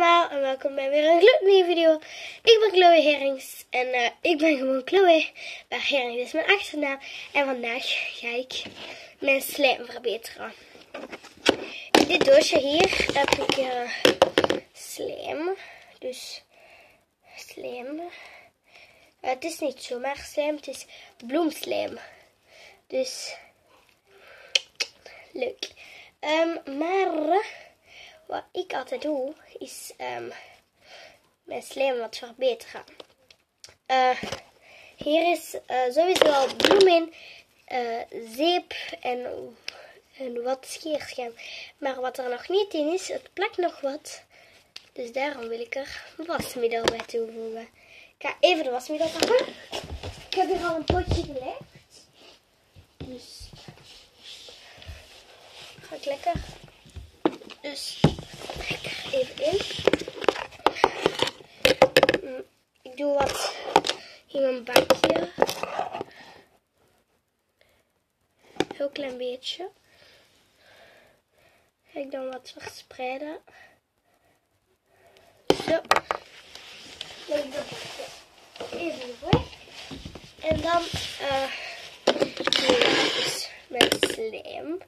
allemaal en welkom bij weer een gloednieuwe video. Ik ben Chloe Herings en eh, ik ben gewoon Chloe, maar Herings is mijn achternaam. En vandaag ga ik mijn slijm verbeteren. Dit doosje hier heb ik uh, slijm, dus slijm. Uh, het is niet zomaar slijm, het is bloemslijm. Dus leuk. Um, maar wat ik altijd doe, is mijn slijm wat verbeteren. Uh, hier is uh, sowieso al bloem in, uh, zeep en, en wat scheerschuim. Maar wat er nog niet in is, het plakt nog wat. Dus daarom wil ik er wasmiddel bij toevoegen. Ik ga even de wasmiddel pakken. Ik heb hier al een potje gelegd. Dus ga ik lekker. Dus ik er even in. Ik doe wat in mijn bakje. Heel klein beetje. Ga ik dan wat verspreiden. Zo. Leg dat even weg. En dan uh, neem ik dus mijn slijm.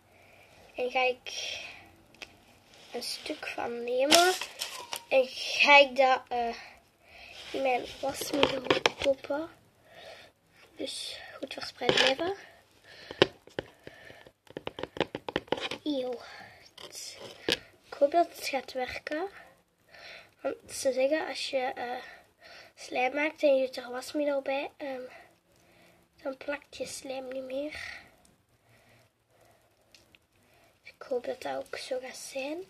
En ga ik een stuk van nemen. En ga ik dat in mijn wasmiddel poppen. Dus goed verspreid blijven. Eeuw. Ik hoop dat het gaat werken. Want ze zeggen als je uh, slijm maakt en je doet er wasmiddel bij, um, dan plakt je slijm niet meer. Ik hoop dat dat ook zo gaat zijn.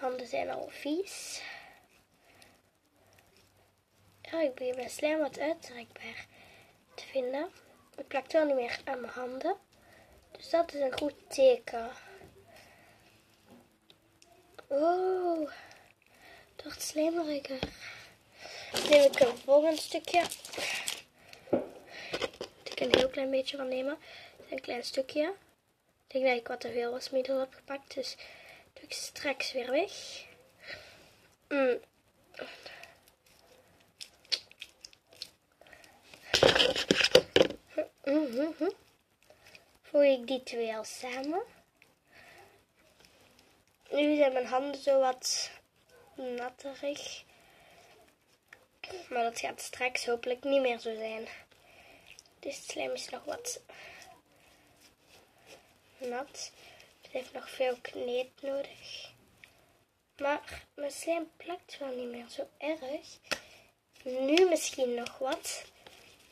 Handen zijn al vies. Ja, ik begin mijn slijm wat uittrekbaar te vinden. Het plakt wel niet meer aan mijn handen. Dus dat is een goed teken. Het wordt slijmeriger. Neem ik een volgend stukje. Ik een heel klein beetje van nemen. Een klein stukje. Ik denk dat ik wat te veel wasmiddel heb gepakt. Dus doe ik straks weer weg. Mm. Mm. Voeg ik die twee al samen. Nu zijn mijn handen zo wat natterig. Maar dat gaat straks hopelijk niet meer zo zijn. Dus het slijm is nog wat nat. Het heeft nog veel kneed nodig. Maar mijn slijm plakt wel niet meer zo erg. Nu misschien nog wat.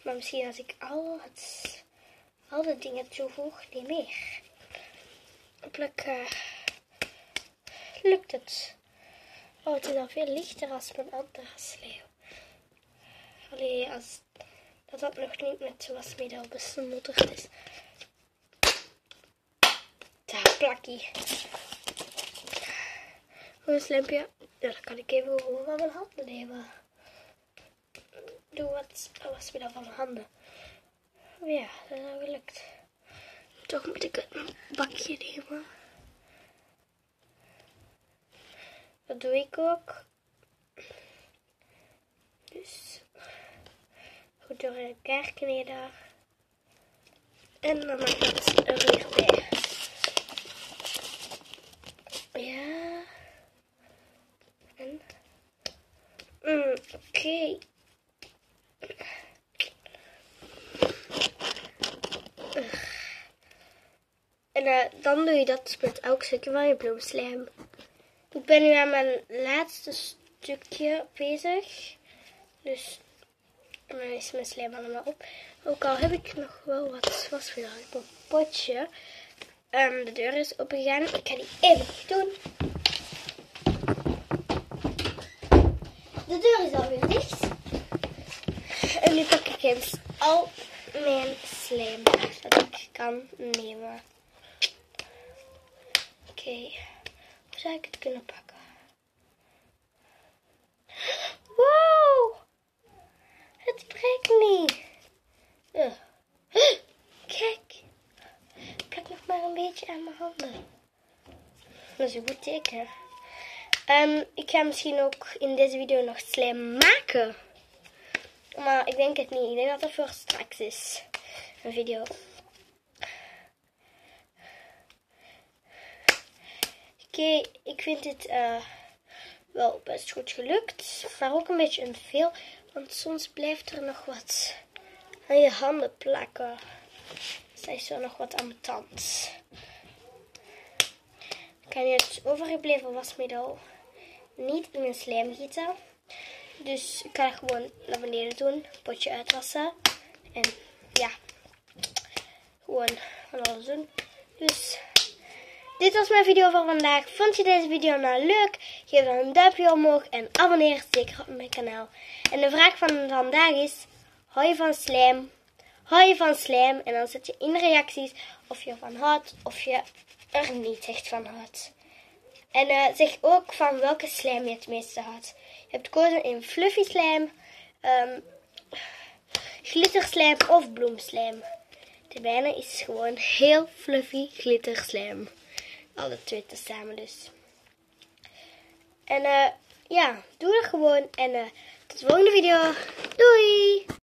Maar misschien als ik al, het, al de dingen toevoeg, niet meer. Hopelijk uh, lukt het. Oh, het is al veel lichter als mijn andere slijm. Allee, als dat dat nog niet met wasmiddel besmodderd is. Daar, plakkie. Een slijmpje. Ja, dan kan ik even gewoon van mijn handen nemen. Doe wat wasmiddel van mijn handen. Ja, dat is gelukt. Toch moet ik een bakje nemen. Dat doe ik ook. Dus goed door elkaar kneden. En dan maak ik het er weer bij. Ja. En. Mm, Oké. En uh, dan doe je dat met elk stukje van je bloemslijm. Ik ben nu aan mijn laatste stukje bezig. Dus dan is mijn slijm allemaal op. Ook al heb ik nog wel wat wasmiddel in mijn potje. Um, de deur is opengegaan. Ik ga die even doen. De deur is alweer dicht. En nu pak ik eens al mijn slijm dat ik kan nemen. Oké, hoe zou ik het kunnen pakken? Wow! Het breekt niet. Uh. Kijk, plakt nog maar een beetje aan mijn handen. Dat is een goed teken. En ik ga misschien ook in deze video nog slijm maken. Maar ik denk het niet. Ik denk dat het voor straks is. Een video. Oké, ik vind dit uh, wel best goed gelukt. Maar ook een beetje een veel. Want soms blijft er nog wat aan je handen plakken. Zij is zo nog wat aan mijn tand. Ik kan je het overgebleven wasmiddel niet in een slijm gieten. Dus ik ga gewoon naar beneden doen. Potje uitwassen. En ja, gewoon van alles doen. Dus dit was mijn video voor vandaag. Vond je deze video nou leuk? Geef dan een duimpje omhoog en abonneer zeker op mijn kanaal. En de vraag van vandaag is, hou je van slijm? Hou je van slijm? En dan zet je in de reacties of je ervan houdt of je er niet echt van houdt. En uh, zeg ook van welke slijm je het meeste houdt. Je hebt gekozen in fluffy slijm, um, glitterslijm of bloemslijm. De mijne is gewoon heel fluffy glitterslijm. Alle twee tezamen dus. En uh, ja, doe het gewoon. En uh, tot de volgende video. Doei!